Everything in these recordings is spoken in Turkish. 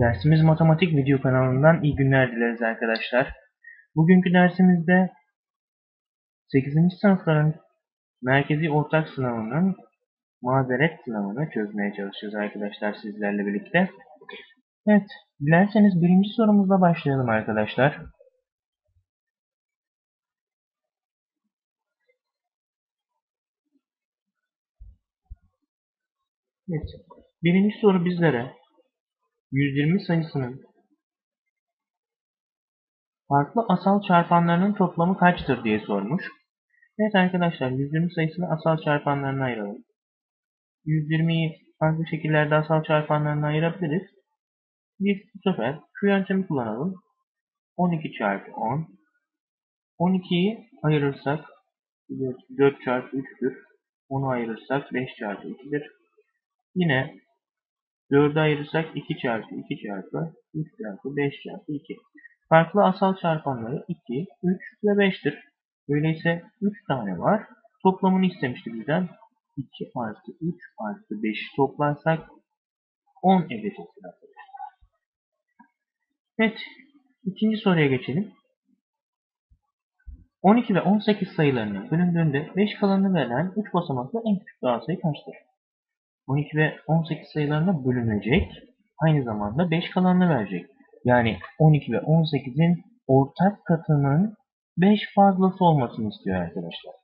Dersimiz Matematik video kanalından iyi günler dileriz arkadaşlar. Bugünkü dersimizde 8. sınıfların merkezi ortak sınavının mazeret sınavını çözmeye çalışacağız arkadaşlar sizlerle birlikte. Evet, dilerseniz birinci sorumuzla başlayalım arkadaşlar. Evet, birinci soru bizlere 120 sayısının farklı asal çarpanlarının toplamı kaçtır diye sormuş. Evet arkadaşlar 120 sayısını asal çarpanlarına ayıralım. 120'yi farklı şekillerde asal çarpanlarına ayırabiliriz. Biz bu sefer şu yöntemi kullanalım. 12 çarpı 10. 12'yi ayırırsak 4 çarpı 3'tür. 10'u ayırırsak 5 çarpı 2'dir. Yine 4'ü ayırırsak 2 çarpı 2 çarpı 3 çarpı 5 çarpı 2. Farklı asal çarpanları 2, 3 ve 5'tir. Öyleyse 3 tane var. Toplamını istemişti bizden. 2 artı 3 artı 5'i toplarsak 10 edecektir arkadaşlar. Evet. ikinci soruya geçelim. 12 ve 18 sayılarının bölündüğünde 5 kalanını verilen 3 basamaklı en küçük doğal sayı kaçtır? 12 ve 18 sayılarına bölünecek. Aynı zamanda 5 kalanını verecek. Yani 12 ve 18'in ortak katının 5 fazlası olmasını istiyor arkadaşlar.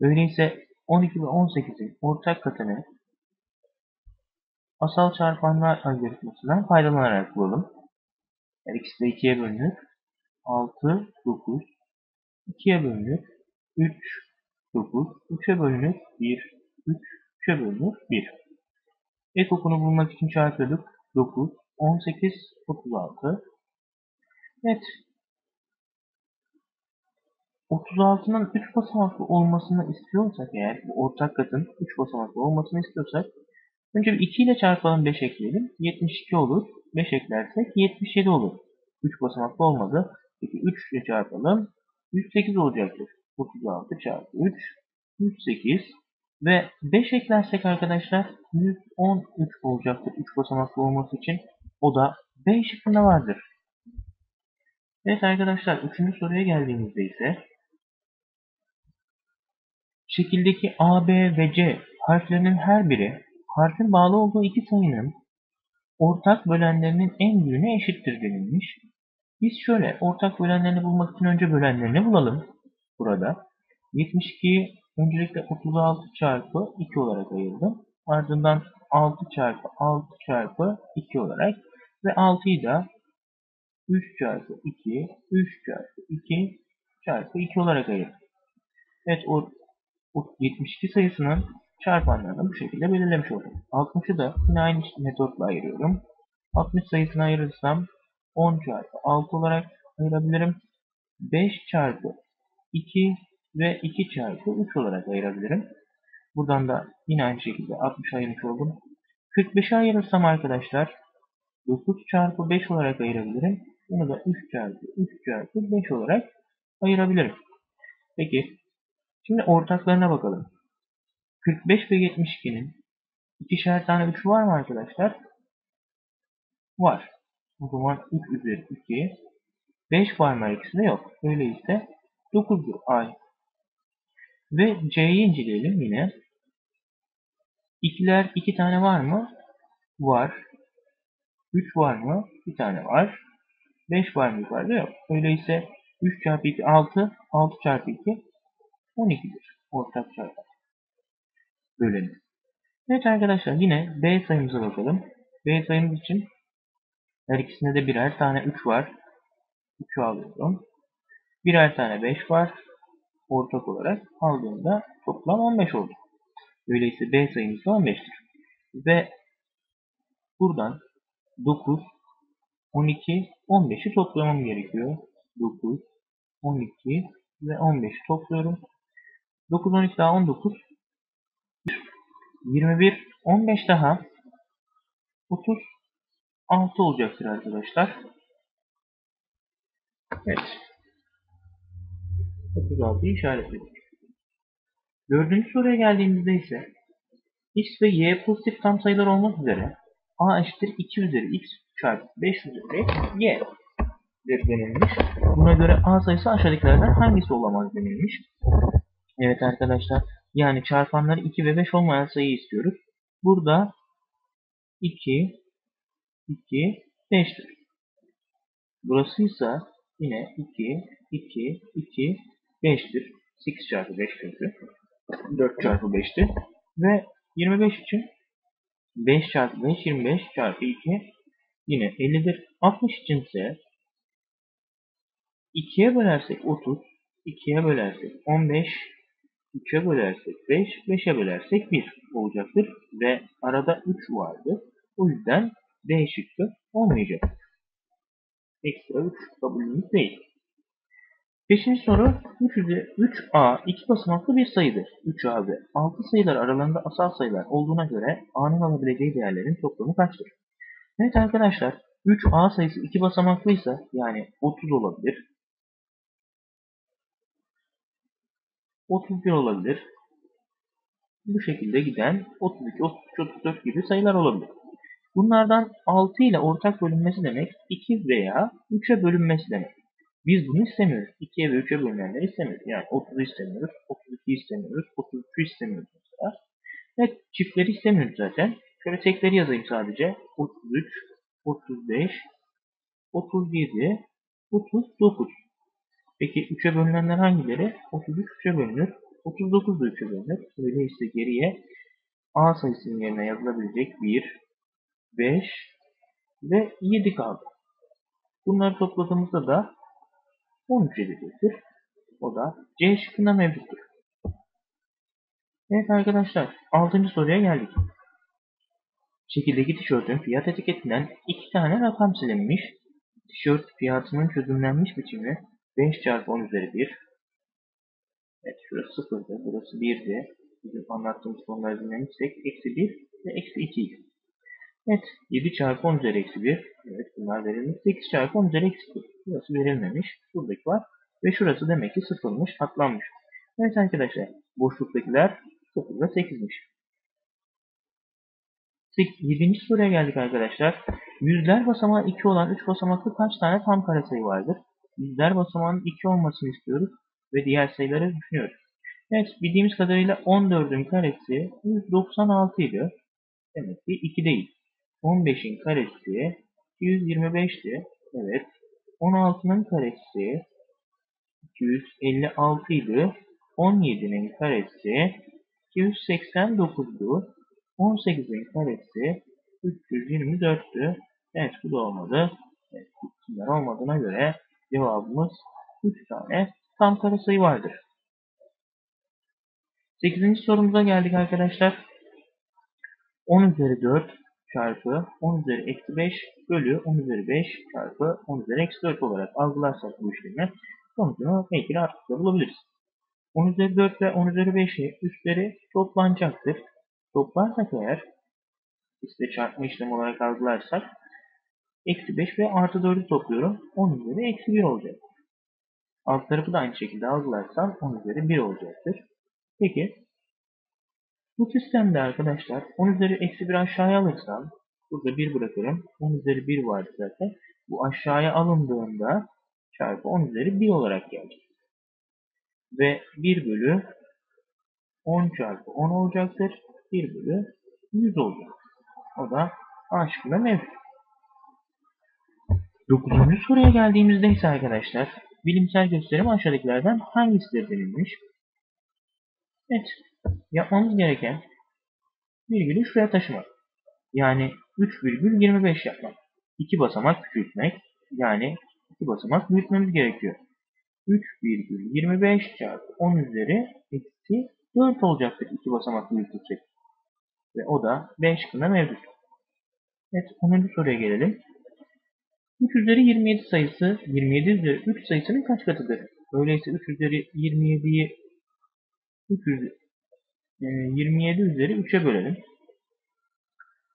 Öyleyse 12 ve 18'in ortak katını asal çarpanlar algoritmasından faydalanarak bulalım. Her ikisi de 2'ye bölünür. 6, 9, 2'ye bölünür. 3, 9, 3'e bölünür. 1, 3, 3'e bölünür. 1. Ek okunu bulmak için çarpıyorduk. 9, 18, 36. Evet. 36'nın 3 basamaklı olmasını istiyorsak eğer, bu ortak katın 3 basamaklı olmasını istiyorsak, önce 2 ile çarpalım 5 ekleyelim. 72 olur. 5 eklersek 77 olur. 3 basamaklı olmadı. Peki 3 ile çarpalım. 108 olacaktır. 36 çarpı 3, 108 ve 5 eklersek arkadaşlar 113 olacaktır 3 basamaklı olması için. O da B şıkkında vardır. Evet arkadaşlar 3. soruya geldiğimizde ise şekildeki A, B ve C harflerinin her biri harfin bağlı olduğu iki sayının ortak bölenlerinin en büyüğüne eşittir denilmiş. Biz şöyle ortak bölenlerini bulmak için önce bölenlerini bulalım. Burada 72'yi öncelikle 36 çarpı 2 olarak ayırdım. Ardından 6 çarpı 6 çarpı 2 olarak ve 6'yı da 3 çarpı 2, 3 çarpı 2 çarpı 2 olarak ayırdım. Evet o, o 72 sayısının çarpanlarını bu şekilde belirlemiş oldum. 60'ı da yine aynı metotla ayırıyorum. 60 sayısını ayırırsam 10 çarpı 6 olarak ayırabilirim. 5 çarpı 2 ve 2 çarpı 3 olarak ayırabilirim. Buradan da yine aynı şekilde 60 ayırmış oldum. 45'i ayırırsam arkadaşlar 9 çarpı 5 olarak ayırabilirim. Bunu da 3 çarpı 3 çarpı 5 olarak ayırabilirim. Peki şimdi ortaklarına bakalım. 45 ve 72'nin ikişer tane 3 var mı arkadaşlar? Var. O zaman 3 üzeri 2 5 var mı ikisinde yok. Öyleyse 9'dur ay. Ve C'yi inceleyelim yine. İkiler 2 tane var mı? Var. 3 var mı? Bir tane var. 5 var mı yukarıda? Yok. Öyleyse 3 çarpı 2 6. 6 çarpı 2 12'dir. Ortak çarpı. Böleni. Evet arkadaşlar yine B sayımıza bakalım. B sayımız için her ikisinde de birer tane 3 var. 3'ü alıyorum. Birer tane 5 var. Ortak olarak aldığımda toplam 15 oldu. Öyleyse B sayımız da 15'tir. Ve buradan 9, 12, 15'i toplamam gerekiyor. 9, 12 ve 15'i topluyorum. 9, 12 daha 19. 21, 15 daha 36 olacaktır arkadaşlar. Evet. 36'yı işaretledik. Dördüncü soruya geldiğimizde ise x ve y pozitif tam sayılar olmak üzere a eşittir 2 üzeri x çarpı 5 üzeri y denilmiş. Buna göre a sayısı aşağıdakilerden hangisi olamaz denilmiş. Evet arkadaşlar yani çarpanları 2 ve 5 olmayan sayıyı istiyoruz. Burada 2, 2, 5'tir. Burası ise yine 2, 2, 2, 5'tir. 8 çarpı 5 çünkü. 4 çarpı 5'tir. Ve 25 için 5 çarpı 5, 25 çarpı 2 yine 50'dir. 60 için ise 2'ye bölersek 30, 2'ye bölersek 15, 3'e bölersek 5, 5'e bölersek 1 olacaktır. Ve arada 3 vardı. O yüzden D şıkkı olmayacak. Ekstra 3 kabulümüz değil. Beşinci soru 3 3A iki basamaklı bir sayıdır. 3A ve 6 sayılar aralarında asal sayılar olduğuna göre A'nın alabileceği değerlerin toplamı kaçtır? Evet arkadaşlar 3A sayısı iki basamaklıysa yani 30 olabilir. 31 olabilir. Bu şekilde giden 32, 33, 34 gibi sayılar olabilir. Bunlardan 6 ile ortak bölünmesi demek 2 veya 3'e bölünmesi demek. Biz bunu istemiyoruz. 2'ye ve 3'e bölünenleri istemiyoruz. Yani 30'u istemiyoruz, 32 istemiyoruz, 33'ü istemiyoruz mesela. Evet çiftleri istemiyoruz zaten. Şöyle tekleri yazayım sadece. 33, 35, 37, 39. Peki 3'e bölünenler hangileri? 33 3'e bölünür. 39 da 3'e bölünür. Öyleyse geriye A sayısının yerine yazılabilecek 1, 5 ve 7 kaldı. Bunları topladığımızda da 13 edecektir. O da C şıkkında mevcuttur. Evet arkadaşlar 6. soruya geldik. Şekildeki tişörtün fiyat etiketinden iki tane rakam silinmiş. Tişört fiyatının çözümlenmiş biçimi 5 çarpı 10 üzeri 1. Evet şurası 0'dı. Burası 1'di. Bizim anlattığımız konuları dinlemişsek eksi 1 ve eksi 2 Evet 7 çarpı 10 üzeri eksi 1. Evet bunlar verilmiş. 8 çarpı 10 üzeri eksi 1. Burası verilmemiş. Buradaki var. Ve şurası demek ki sıfırmış. Atlanmış. Evet arkadaşlar. Boşluktakiler 0 ve 8'miş. 7. soruya geldik arkadaşlar. Yüzler basamağı 2 olan 3 basamaklı kaç tane tam kare sayı vardır? Yüzler basamağının 2 olmasını istiyoruz ve diğer sayıları düşünüyoruz. Evet bildiğimiz kadarıyla 14'ün karesi 196 idi. Demek ki 2 değil. 15'in karesi 225'ti. Evet. 16'nın karesi 256 idi. 17'nin karesi 289'du. 18'in karesi 324'tü. Evet bu da olmadı. Evet, bunlar olmadığına göre cevabımız 3 tane tam kare sayı vardır. 8. sorumuza geldik arkadaşlar. 10 üzeri 4 çarpı 10 üzeri eksi 5 bölü 10 üzeri 5 çarpı 10 üzeri eksi 4 olarak algılarsak bu işlemi sonucunu belki rahatlıkla bulabiliriz. 10 üzeri 4 ve 10 üzeri 5'i üstleri toplanacaktır. Toplarsak eğer işte çarpma işlemi olarak algılarsak eksi 5 ve artı 4'ü topluyorum. 10 üzeri eksi 1 olacak. Alt tarafı da aynı şekilde algılarsam 10 üzeri 1 olacaktır. Peki bu sistemde arkadaşlar 10 üzeri eksi 1 aşağıya alırsam burada 1 bırakırım. 10 üzeri 1 vardı zaten. Bu aşağıya alındığında çarpı 10 üzeri 1 olarak gelecek. Ve 1 bölü 10 çarpı 10 olacaktır. 1 bölü 100 olacak. O da A şıkkında mevcut. 9. soruya geldiğimizde ise arkadaşlar bilimsel gösterim aşağıdakilerden hangisidir denilmiş. Evet. Yapmamız gereken virgülü şuraya taşımak. Yani 3,25 yapmak. 2 basamak küçültmek. Yani 2 basamak büyütmemiz gerekiyor. 3,25 çarpı 10 üzeri eksi 4 olacaktır 2 basamak büyütürsek. Ve o da 5 şıkkında mevcut. Evet 10. soruya gelelim. 3 üzeri 27 sayısı 27 üzeri 3 sayısının kaç katıdır? Öyleyse 3 üzeri 27'yi 3 üzeri, e, 27 üzeri 3'e bölelim.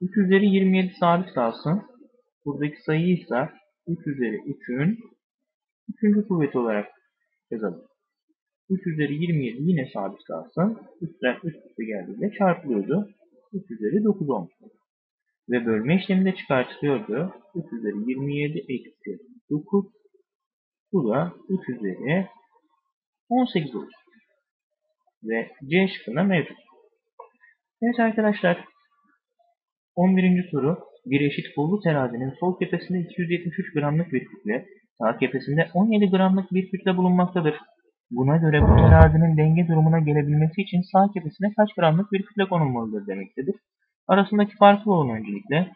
3 üzeri 27 sabit kalsın. Buradaki sayıyı ise 3 üzeri 3'ün 3. kuvveti olarak yazalım. 3 üzeri 27 yine sabit kalsın. Üstler üst üste geldiğinde çarpılıyordu. 3 üzeri 9 olmuş. ve bölme işleminde çıkartılıyordu. 3 üzeri 27 eksi 9. Bu da 3 üzeri 18 olur. Ve C şıkkında mevcut. Evet arkadaşlar. 11. soru. Bir eşit kollu terazinin sol kefesinde 273 gramlık bir kütle, sağ kefesinde 17 gramlık bir kütle bulunmaktadır. Buna göre bu terazinin denge durumuna gelebilmesi için sağ kefesine kaç gramlık bir kütle konulmalıdır demektedir. Arasındaki farkı bulun öncelikle.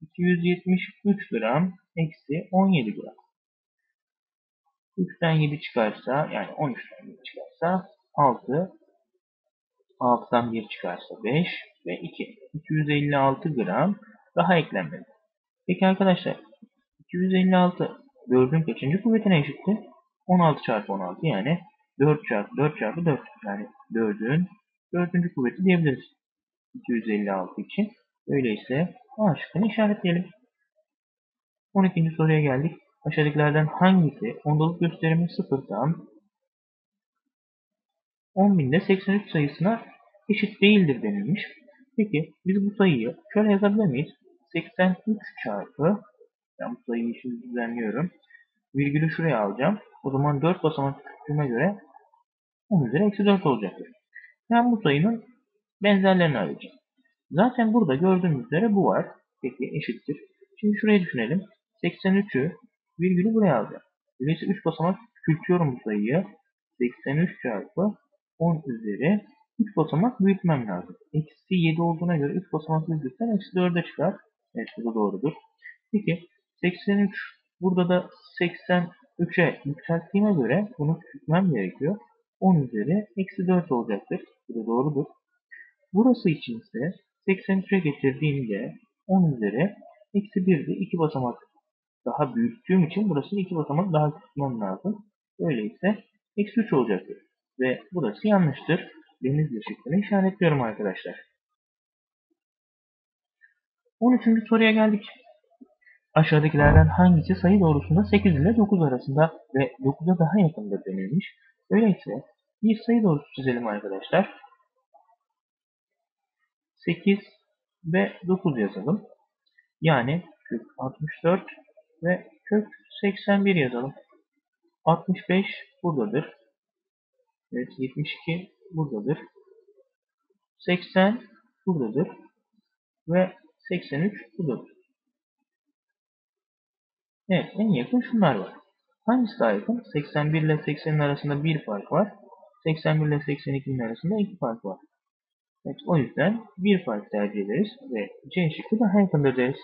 273 gram eksi 17 gram. 3'ten 7 çıkarsa yani 13'ten 7 çıkarsa 6 6'dan 1 çıkarsa 5 ve 2. 256 gram daha eklenmeli. Peki arkadaşlar 256 4'ün kaçıncı kuvvetine eşittir? 16 çarpı 16 yani 4 çarpı 4 çarpı 4 yani 4'ün 4. kuvveti diyebiliriz. 256 için. Öyleyse A işaretleyelim. 12. soruya geldik. Aşağıdakilerden hangisi ondalık gösterimi 0'dan 10.000'de 83 sayısına eşit değildir denilmiş. Peki biz bu sayıyı şöyle yazabilir miyiz? 83 çarpı ben bu sayıyı şimdi düzenliyorum. Virgülü şuraya alacağım. O zaman 4 basamak küçültüğüme göre 10 üzeri eksi 4 olacaktır. Ben bu sayının benzerlerini arayacağım. Zaten burada gördüğümüz üzere bu var. Peki eşittir. Şimdi şurayı düşünelim. 83'ü virgülü buraya alacağım. Dolayısıyla 3 basamak küçültüyorum bu sayıyı. 83 çarpı 10 üzeri 3 basamak büyütmem lazım. Eksi 7 olduğuna göre 3 basamak büyütürsem eksi 4'e çıkar. Evet bu da doğrudur. Peki 83 burada da 83'e yükselttiğime göre bunu küçültmem gerekiyor. 10 üzeri eksi 4 olacaktır. Bu da doğrudur. Burası için ise 83'e getirdiğimde 10 üzeri eksi 1'de 2 basamak daha büyüttüğüm için burasını 2 basamak daha küçültmem lazım. Öyleyse eksi 3 olacaktır. Ve burası yanlıştır. Denizli şıkkını işaretliyorum arkadaşlar. 13. soruya geldik. Aşağıdakilerden hangisi sayı doğrusunda 8 ile 9 arasında ve 9'a daha yakındır denilmiş. Öyleyse bir sayı doğrusu çizelim arkadaşlar. 8 ve 9 yazalım. Yani kök 64 ve kök 81 yazalım. 65 buradadır. Evet 72 buradadır. 80 buradadır. Ve 83 buradadır. Evet en yakın şunlar var. Hangisi daha yakın? 81 ile 80'in arasında bir fark var. 81 ile 82'nin arasında iki fark var. Evet, o yüzden bir fark tercih ederiz ve C şıkkı daha yakındır deriz.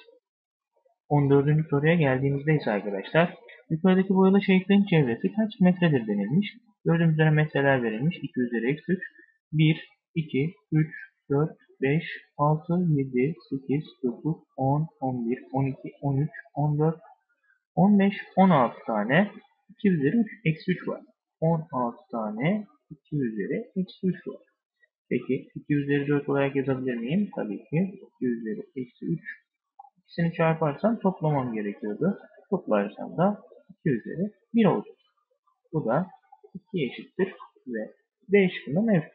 14. soruya geldiğimizde ise arkadaşlar yukarıdaki boyalı şeklin çevresi kaç metredir denilmiş. Gördüğümüz üzere metreler verilmiş. 2 üzeri eksi 3, 1, 2, 3, 4, 5, 6, 7, 8, 9, 10, 11, 12, 13, 14, 15, 16 tane 2 üzeri 3, eksi 3 var. 16 tane 2 üzeri eksi 3 var. Peki 2 üzeri 4 olarak yazabilir miyim? Tabii ki 2 üzeri eksi 3. İkisini çarparsam toplamam gerekiyordu. Toplarsam da 2 üzeri 1 olacak. Bu da 2 eşittir ve D şıkkında mevcut.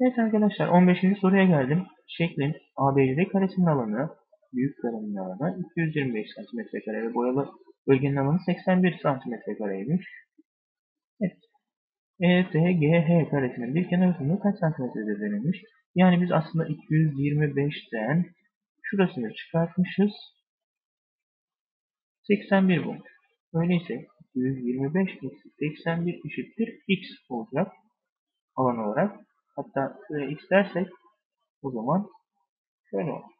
Evet arkadaşlar 15. soruya geldim. Şeklin ABCD karesinin alanı büyük karenin alanı 225 cm kare ve boyalı bölgenin alanı 81 cm kareymiş. Evet. EFGH karesinin bir kenar uzunluğu kaç santimetredir denilmiş. Yani biz aslında 225'ten şurasını çıkartmışız. 81 bulmuş. Öyleyse 225 eksi 81 eşittir x olacak alan olarak. Hatta şuraya x dersek o zaman şöyle olur.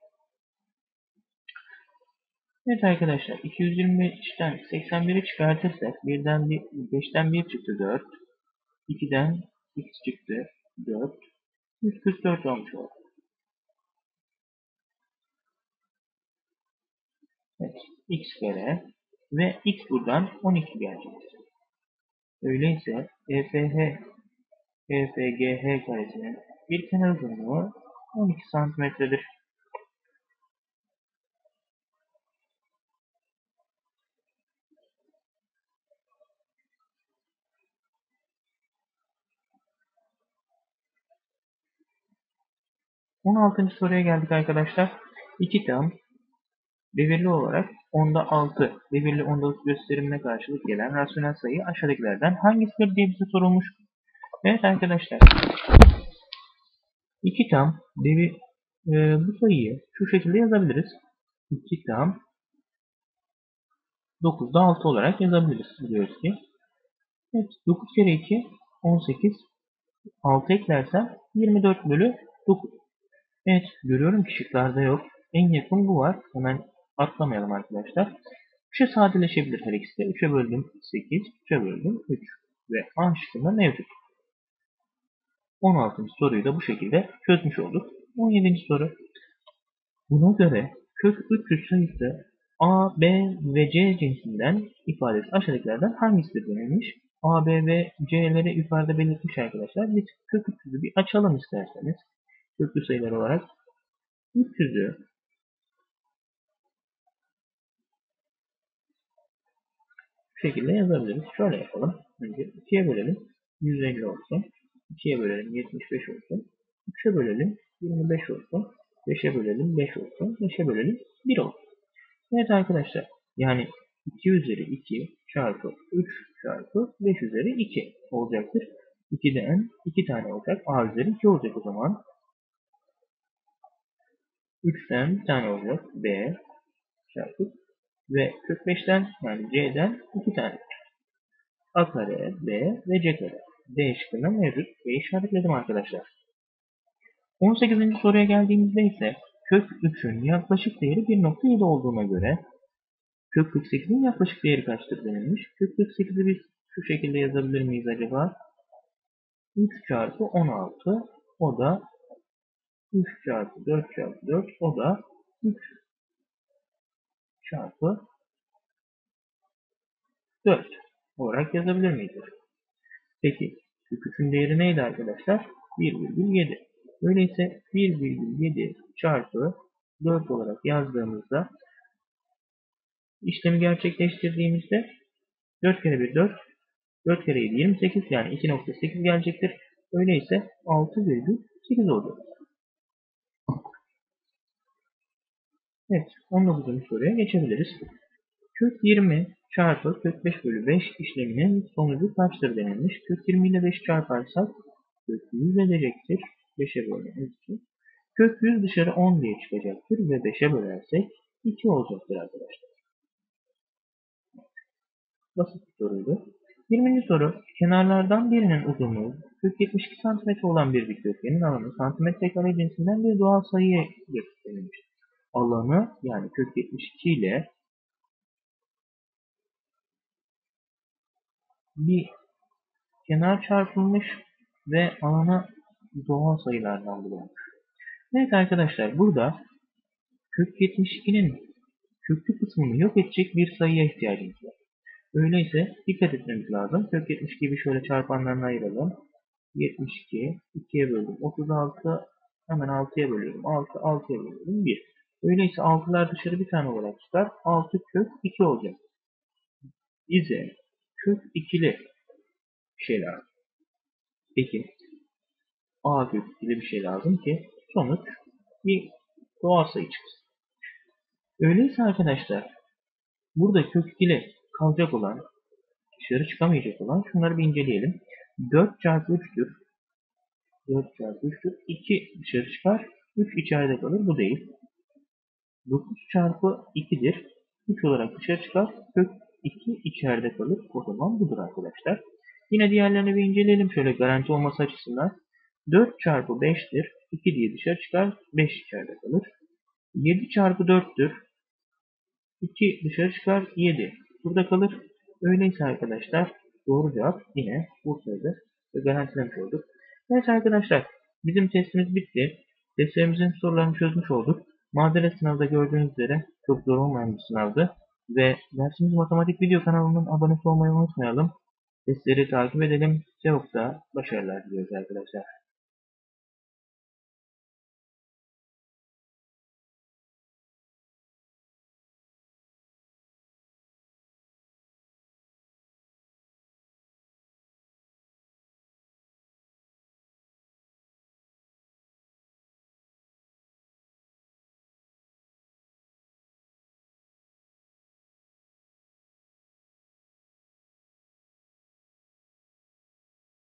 Evet arkadaşlar 225'ten 81'i çıkartırsak 1'den 1, 5'ten 1 çıktı 4. 2'den x çıktı 4. 144 olmuş oldu. Evet x kare ve x buradan 12 gelecektir. Öyleyse EFH EFGH karesinin bir kenar uzunluğu 12 santimetredir. 16. soruya geldik arkadaşlar. 2 tam belirli olarak onda 6 belirli ondalık gösterimine karşılık gelen rasyonel sayı aşağıdakilerden hangisidir diye bize sorulmuş. Evet arkadaşlar 2 tam devir, e, bu sayıyı şu şekilde yazabiliriz. 2 tam 9'da 6 olarak yazabiliriz biliyoruz ki. Evet 9 kere 2 18 6 eklersem 24 bölü 9. Evet görüyorum ki şıklarda yok. En yakın bu var. Hemen atlamayalım arkadaşlar. 3'e sadeleşebilir her ikisi de. 3'e böldüm 8, 3'e böldüm 3. Ve A şıkkında mevcut. 16. soruyu da bu şekilde çözmüş olduk. 17. soru. Buna göre kök 300 sayısı A, B ve C cinsinden ifadesi aşağıdakilerden hangisidir denilmiş? A, B ve C'leri yukarıda belirtmiş arkadaşlar. Biz kök 300'ü bir açalım isterseniz. Köklü sayılar olarak 300'ü şekilde yazabiliriz. Şöyle yapalım. Önce 2'ye bölelim. 150 olsun. 2'ye bölelim 75 olsun. 3'e bölelim 25 olsun. 5'e bölelim 5 olsun. 5'e bölelim 1 olsun. Evet arkadaşlar. Yani 2 üzeri 2 çarpı 3 çarpı 5 üzeri 2 olacaktır. 2'den 2 tane olacak. A üzeri 2 olacak o zaman. 3'ten bir tane olacak. B çarpı ve 45'ten yani C'den 2 tane. A kare, B ve C kare. D şıkkında mevcut ve işaretledim arkadaşlar. 18. soruya geldiğimizde ise kök 3'ün yaklaşık değeri 1.7 olduğuna göre kök 48'in yaklaşık değeri kaçtır denilmiş. Kök 48'i biz şu şekilde yazabilir miyiz acaba? 3 çarpı 16 o da 3 çarpı 4 çarpı 4 o da 3 çarpı 4 olarak yazabilir miyiz? Peki kök değeri neydi arkadaşlar? 1,7. Öyleyse 1,7 çarpı 4 olarak yazdığımızda işlemi gerçekleştirdiğimizde 4 kere 1 4 4 kere 7 28 yani 2.8 gelecektir. Öyleyse 6,8 olacak. Evet 19. soruya geçebiliriz. Kök 20 çarpı kök 5 bölü 5 işleminin sonucu kaçtır denilmiş. Kök 20 ile 5 çarparsak kök 100 edecektir. 5'e bölmemiz için. Kök 100 dışarı 10 diye çıkacaktır ve 5'e bölersek 2 olacaktır arkadaşlar. Basit bir soruydu. 20. soru. Kenarlardan birinin uzunluğu kök 72 cm olan bir dikdörtgenin alanı santimetre kare cinsinden bir doğal sayıya denilmiş. Alanı yani kök 72 ile bir kenar çarpılmış ve alana doğal sayılardan bulunmuş. Evet arkadaşlar burada kök 72'nin köklü kısmını yok edecek bir sayıya ihtiyacımız var. Öyleyse dikkat etmemiz lazım. Kök 72'yi şöyle çarpanlarına ayıralım. 72, 2'ye böldüm. 36, hemen 6'ya bölüyorum. 6, 6'ya bölüyorum. 1. Öyleyse 6'lar dışarı bir tane olarak çıkar. 6 kök 2 olacak. Bize kök ikili bir şey lazım. Peki A kök ikili bir şey lazım ki sonuç bir doğal sayı çıksın. Öyleyse arkadaşlar burada kök ikili kalacak olan dışarı çıkamayacak olan şunları bir inceleyelim. 4 çarpı 3'tür. 4 çarpı 3'tür. 2 dışarı çıkar. 3 içeride kalır. Bu değil. 9 çarpı 2'dir. 3 olarak dışarı çıkar. Kök 2 içeride kalır. O zaman budur arkadaşlar. Yine diğerlerini bir inceleyelim şöyle garanti olması açısından. 4 çarpı 5'tir. 2 diye dışarı çıkar. 5 içeride kalır. 7 çarpı 4'tür. 2 dışarı çıkar. 7 burada kalır. Öyleyse arkadaşlar doğru cevap yine Bursa'ydı. Ve garantilemiş olduk. Evet arkadaşlar bizim testimiz bitti. Testlerimizin sorularını çözmüş olduk. Madele sınavda gördüğünüz üzere çok zor olmayan bir sınavdı. Ve dersimiz matematik video kanalının abonesi olmayı unutmayalım. Testleri takip edelim. Cevapta başarılar diliyoruz arkadaşlar.